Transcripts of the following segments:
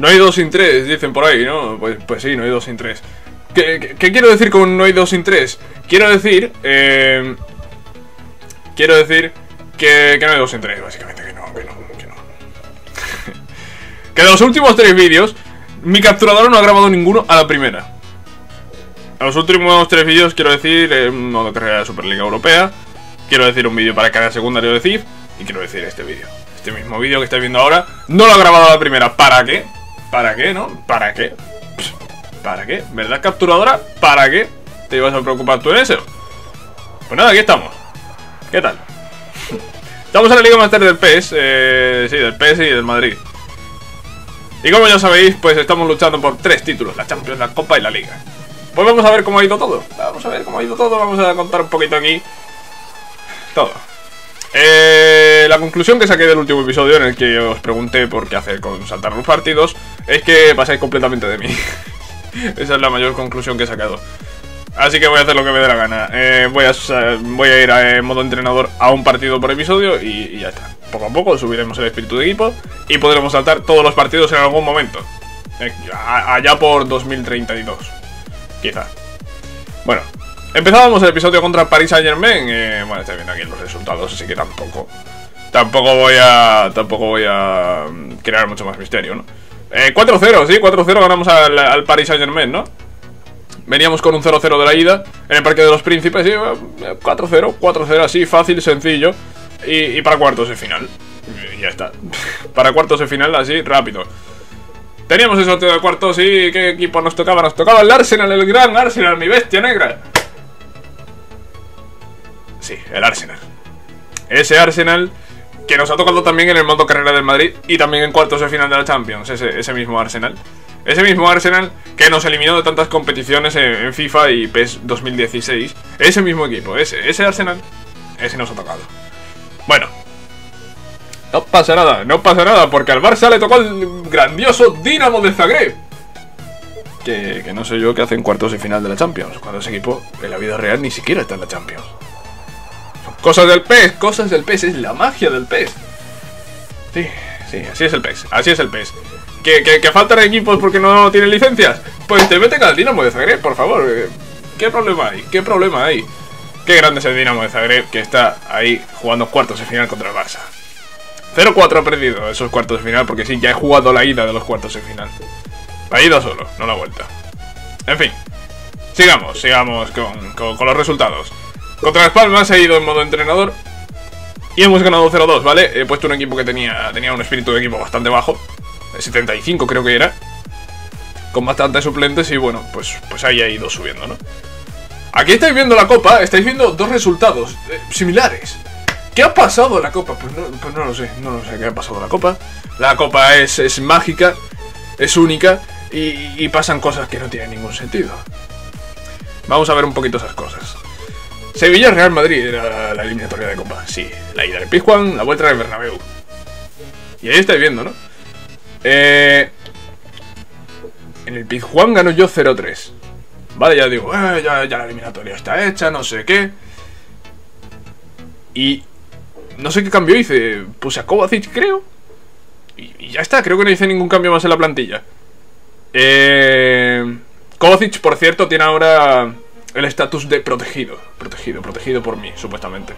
No hay dos sin tres, dicen por ahí, ¿no? Pues, pues sí, no hay dos sin tres. ¿Qué, qué, quiero decir con no hay dos sin tres? Quiero decir... Eh, quiero decir que, que no hay dos sin tres, básicamente, que no, que no, que no. que de los últimos tres vídeos, mi capturador no ha grabado ninguno a la primera. A los últimos tres vídeos quiero decir eh, modo carrera de Superliga Europea, quiero decir un vídeo para cada secundario de CIF y quiero decir este vídeo. Este mismo vídeo que estáis viendo ahora, no lo ha grabado a la primera. ¿Para qué? ¿Para qué, no? ¿Para qué? ¿Para qué? ¿Verdad, capturadora? ¿Para qué? ¿Te ibas a preocupar tú en eso? Pues nada, aquí estamos. ¿Qué tal? Estamos en la Liga Master del PES, eh, sí, del PES y del Madrid. Y como ya sabéis, pues estamos luchando por tres títulos, la Champions, la Copa y la Liga. Pues vamos a ver cómo ha ido todo. Vamos a ver cómo ha ido todo, vamos a contar un poquito aquí. Todo. Eh, la conclusión que saqué del último episodio en el que os pregunté por qué hacer con saltar los partidos es que pasáis completamente de mí. Esa es la mayor conclusión que he sacado. Así que voy a hacer lo que me dé la gana. Eh, voy, a, ir a, en modo entrenador a un partido por episodio y, ya está. Poco a poco subiremos el espíritu de equipo y podremos saltar todos los partidos en algún momento. Eh, allá por 2032. Quizá. Bueno, Empezábamos el episodio contra Paris Saint Germain. Eh, bueno, está viendo aquí los resultados, así que tampoco. Tampoco voy a. Tampoco voy a mm, crear mucho más misterio, ¿no? Eh, 4-0, sí, 4-0 ganamos al, Paris Saint Germain, ¿no? Veníamos con un 0-0 de la ida en el Parque de los Príncipes, sí, 4-0, 4-0 así, fácil, sencillo. Y, para cuartos de final. Y ya está. para cuartos de final, así, rápido. Teníamos el sorteo de cuartos y ¿qué equipo nos tocaba? Nos tocaba el Arsenal, el gran Arsenal, mi bestia negra. Sí, el Arsenal. Ese Arsenal que nos ha tocado también en el modo carrera del Madrid y también en cuartos de final de la Champions, ese, mismo Arsenal. Ese mismo Arsenal que nos eliminó de tantas competiciones en, FIFA y PES 2016. Ese mismo equipo, ese, ese Arsenal, ese nos ha tocado. Bueno, no pasa nada, no pasa nada, porque al Barça le tocó el grandioso Dinamo de Zagreb. Que, que no sé yo qué hace en cuartos de final de la Champions, cuando ese equipo en la vida real ni siquiera está en la Champions. Cosas del pez, cosas del pez, es la magia del pez. Sí, sí, así es el pez, así es el pez. ¿Que, que, faltan equipos porque no tienen licencias? Pues te meten al Dinamo de Zagreb, por favor. Eh, ¿Qué problema hay? ¿Qué problema hay? Qué grande es el Dinamo de Zagreb que está ahí jugando cuartos de final contra el Barça. 0-4 ha perdido esos cuartos de final porque sí, ya he jugado la ida de los cuartos de final. La ida solo, no la vuelta. En fin, sigamos, sigamos con, con los resultados. Contra Las Palmas he ido en modo entrenador y hemos ganado 0-2, ¿vale? He puesto un equipo que tenía, tenía un espíritu de equipo bastante bajo, de 75 creo que era, con bastantes suplentes y bueno, pues, pues ahí ha ido subiendo, ¿no? Aquí estáis viendo la copa, estáis viendo dos resultados eh, similares. ¿Qué ha pasado en la copa? Pues no, pues no lo sé, no lo sé qué ha pasado en la copa. La copa es, es mágica, es única y pasan cosas que no tienen ningún sentido. Vamos a ver un poquito esas cosas. Sevilla-Real Madrid era la eliminatoria de Copa. Sí, la ida del Pizjuán, la vuelta del Bernabéu. Y ahí estáis viendo, ¿no? Eh, en el Pizjuán gano yo 0-3. Vale, ya digo, eh, ya, la eliminatoria está hecha, no sé qué. Y no sé qué cambio hice. Puse a Kovacic, creo. Y, ya está, creo que no hice ningún cambio más en la plantilla. Eh, Kovacic, por cierto, tiene ahora el estatus de protegido. Protegido, protegido por mí, supuestamente.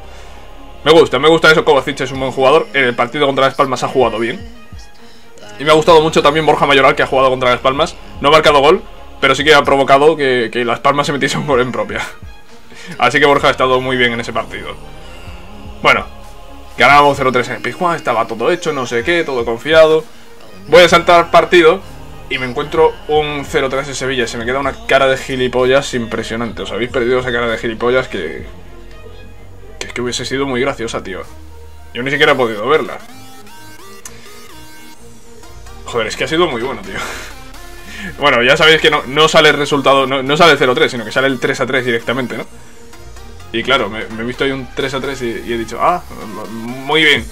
Me gusta, me gusta eso. Kovacic es un buen jugador. En el partido contra Las Palmas ha jugado bien. Y me ha gustado mucho también Borja Mayoral, que ha jugado contra Las Palmas. No ha marcado gol, pero sí que ha provocado que, Las Palmas se metiese un gol en propia. Así que Borja ha estado muy bien en ese partido. Bueno, ganamos 0-3 en el Pizjuán, estaba todo hecho, no sé qué, todo confiado. Voy a saltar partido y me encuentro un 0-3 en Sevilla. Se me queda una cara de gilipollas impresionante. Os habéis perdido esa cara de gilipollas que... Que es que hubiese sido muy graciosa, tío. Yo ni siquiera he podido verla. Joder, es que ha sido muy bueno, tío. Bueno, ya sabéis que no, sale el resultado, no, sale el 0-3, sino que sale el 3-3 directamente, ¿no? Y claro, me, he visto ahí un 3-3 y, y he dicho, ah, muy bien.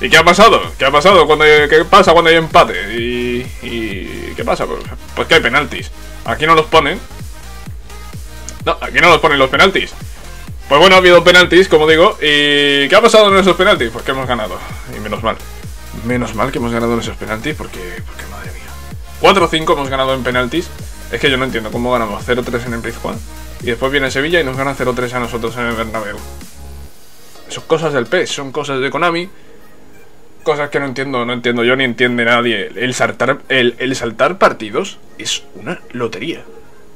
¿Y qué ha pasado? ¿Qué ha pasado? Cuando ¿Qué pasa cuando hay empate? ¿Y, y qué pasa? Pues, pues, que hay penaltis. Aquí no los ponen. No, aquí no los ponen los penaltis. Pues bueno, ha habido penaltis, como digo. ¿Y qué ha pasado en esos penaltis? Pues que hemos ganado. Y menos mal. Menos mal que hemos ganado en esos penaltis porque, porque madre mía. 4-5 hemos ganado en penaltis. Es que yo no entiendo cómo ganamos 0-3 en el Pizjuán y después viene Sevilla y nos gana 0-3 a nosotros en el Bernabéu. Son cosas del PES, son cosas de Konami. Cosas que no entiendo, no entiendo yo ni entiende nadie. El saltar, el, el saltar partidos es una lotería.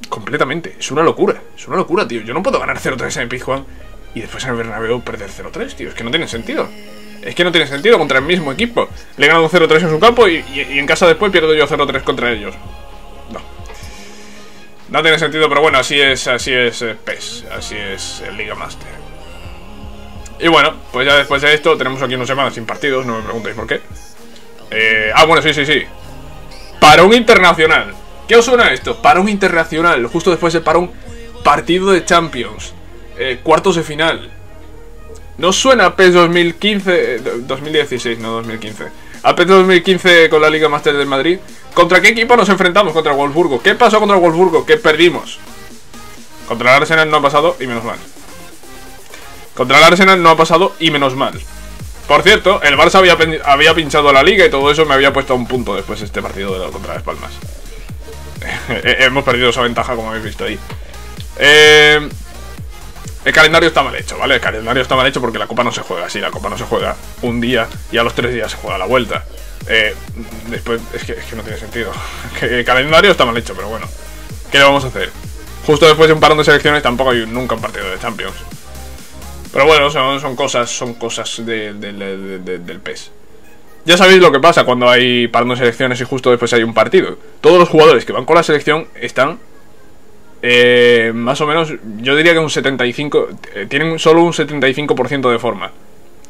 Completamente. Es una locura. Es una locura, tío. Yo no puedo ganar 0-3 en el Pizjuán y después en el Bernabéu perder 0-3, tío. Es que no tiene sentido. Es que no tiene sentido contra el mismo equipo. Le he ganado 0-3 en su campo y, y, en casa después pierdo yo 0-3 contra ellos. No. No tiene sentido, pero bueno, así es, así es eh, PES. Así es el Liga Master. Y bueno, pues ya después de esto tenemos aquí una semana sin partidos, no me preguntéis por qué. Eh, ah, bueno, sí, sí, sí. Parón internacional. ¿Qué os suena esto? Parón internacional, justo después de parón partido de Champions. Eh, cuartos de final. ¿No suena PES 2015? 2016, no 2015. A PES 2015 con la Liga Master del Madrid. ¿Contra qué equipo nos enfrentamos? Contra Wolfsburgo. ¿Qué pasó contra Wolfsburgo? ¿Qué perdimos? Contra el Arsenal no ha pasado y menos mal. Contra el Arsenal no ha pasado y menos mal. Por cierto, el Barça había, había pinchado la liga y todo eso me había puesto a un punto después de este partido de la, contra las Palmas. Hemos perdido esa ventaja como habéis visto ahí. Eh, el calendario está mal hecho, ¿vale? El calendario está mal hecho porque la copa no se juega así. La copa no se juega un día y a los tres días se juega la vuelta. Eh, después, es que, es que no tiene sentido. el calendario está mal hecho, pero bueno. ¿Qué le vamos a hacer? Justo después de un parón de selecciones tampoco hay nunca un partido de Champions. Pero bueno, son, cosas, son cosas del PES. Ya sabéis lo que pasa cuando hay parón de selecciones y justo después hay un partido. Todos los jugadores que van con la selección están eh, más o menos, yo diría que un 75, eh, tienen solo un 75% de forma.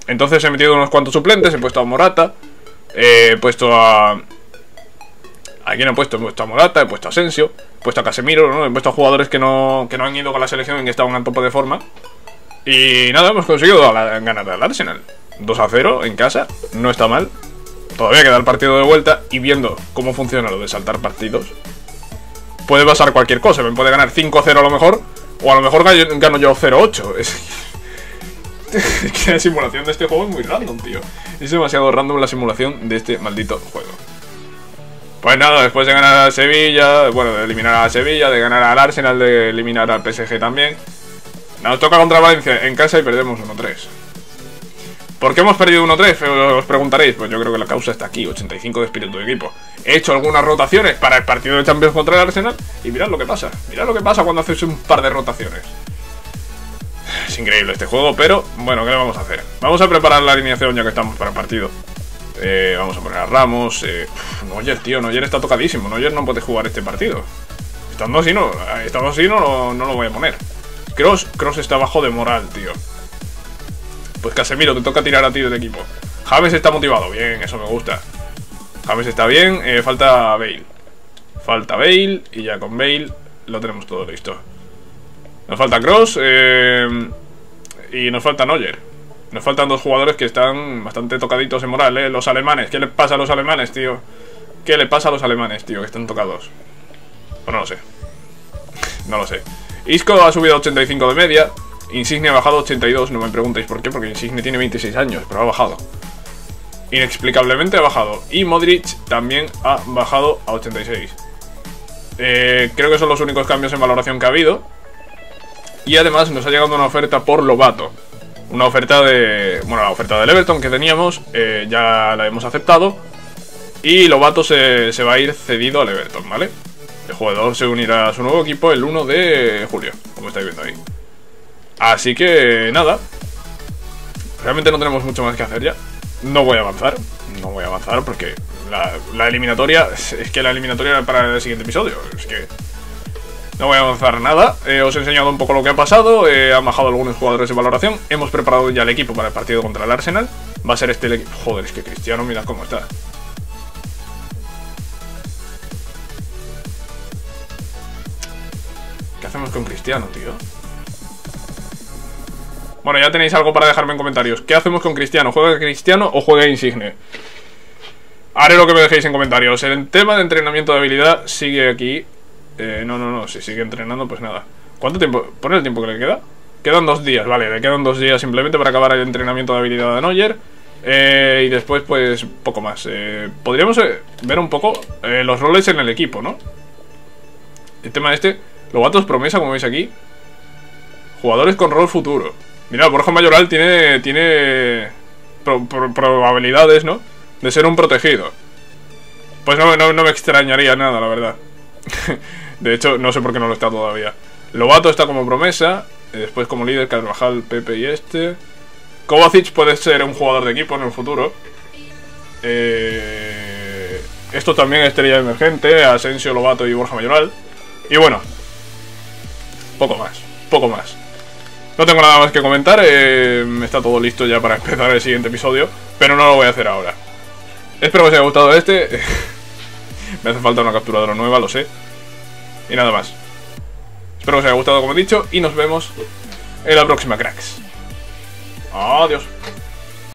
Entonces he metido unos cuantos suplentes, he puesto a Morata, he puesto a... ¿A quién he puesto? He puesto a Morata, he puesto a Asensio, he puesto a Casemiro, he puesto a jugadores que no, que no han ido con la selección y que estaban al tope de forma. Y nada, hemos conseguido ganar al Arsenal. 2 a 0 en casa, no está mal. Todavía queda el partido de vuelta y viendo cómo funciona lo de saltar partidos, puede pasar cualquier cosa. Me puede ganar 5-0 a lo mejor, o a lo mejor gano yo 0-8. Es que la simulación de este juego es muy random, tío. Es demasiado random la simulación de este maldito juego. Pues nada, después de ganar a Sevilla, bueno, de eliminar a Sevilla, de ganar al Arsenal, de eliminar al PSG también. Nos toca contra Valencia en casa y perdemos 1-3. ¿Por qué hemos perdido 1-3? Os preguntaréis. Pues yo creo que la causa está aquí, 85 de espíritu de equipo. He hecho algunas rotaciones para el partido de Champions contra el Arsenal y mirad lo que pasa. Mirad lo que pasa cuando haces un par de rotaciones. Es increíble este juego, pero bueno, ¿qué le vamos a hacer? Vamos a preparar la alineación ya que estamos para el partido. Eh, vamos a poner a Ramos. Eh, tío, Noyer está tocadísimo. Noyer no puede jugar este partido. Estando así, no, estando así no, no lo voy a poner. Cross, Cross está bajo de moral, tío. Pues Casemiro, te toca tirar a ti del equipo. James está motivado, bien, eso me gusta. James está bien, eh, falta Bale. Falta Bale y ya con Bale lo tenemos todo listo. Nos falta Cross eh, y nos falta Neuer. Nos faltan dos jugadores que están bastante tocaditos en moral, ¿eh? Los alemanes. ¿Qué le pasa a los alemanes, tío? ¿Qué le pasa a los alemanes, tío? Que están tocados. Pues no lo sé. No lo sé. Isco ha subido a 85 de media. Insigne ha bajado 82, no me preguntéis por qué, porque Insigne tiene 26 años, pero ha bajado. Inexplicablemente ha bajado. Y Modric también ha bajado a 86. Eh, creo que son los únicos cambios en valoración que ha habido. Y además nos ha llegado una oferta por Lobato. Una oferta de... Bueno, la oferta del Everton que teníamos, eh, ya la hemos aceptado. Y Lobato se, se va a ir cedido al Everton, ¿vale? El jugador se unirá a su nuevo equipo el 1 de julio, como estáis viendo ahí. Así que nada. Realmente no tenemos mucho más que hacer ya. No voy a avanzar. No voy a avanzar porque la, eliminatoria. Es que la eliminatoria era para el siguiente episodio. Es que. No voy a avanzar nada. Eh, os he enseñado un poco lo que ha pasado. Eh, han bajado algunos jugadores de valoración. Hemos preparado ya el equipo para el partido contra el Arsenal. Va a ser este el equipo. Joder, es que Cristiano, mira cómo está. ¿Qué hacemos con Cristiano, tío? Bueno, ya tenéis algo para dejarme en comentarios. ¿Qué hacemos con Cristiano? ¿Juega Cristiano o juega Insigne? Haré lo que me dejéis en comentarios. El tema de entrenamiento de habilidad sigue aquí. Eh, no, no, no. Si sigue entrenando, pues nada. ¿Cuánto tiempo? ¿Pone el tiempo que le queda? Quedan dos días, vale. Le quedan dos días simplemente para acabar el entrenamiento de habilidad de Neuer. Eh, y después, pues, poco más. Eh, podríamos eh, ver un poco eh, los roles en el equipo, ¿no? El tema este, Lobatos promesa, como veis aquí. Jugadores con rol futuro. Mira, Borja Mayoral tiene, tiene pro- pro- probabilidades, ¿no? De ser un protegido. Pues no, no, no me extrañaría nada, la verdad. de hecho, no sé por qué no lo está todavía. Lobato está como promesa. Después como líder, Carvajal, Pepe y este. Kovacic puede ser un jugador de equipo en el futuro. Eh, esto también estrella emergente, Asensio, Lobato y Borja Mayoral. Y bueno, poco más, poco más. No tengo nada más que comentar, eh, está todo listo ya para empezar el siguiente episodio, pero no lo voy a hacer ahora. Espero que os haya gustado este. Me hace falta una capturadora nueva, lo sé. Y nada más. Espero que os haya gustado como he dicho y nos vemos en la próxima, cracks. Adiós.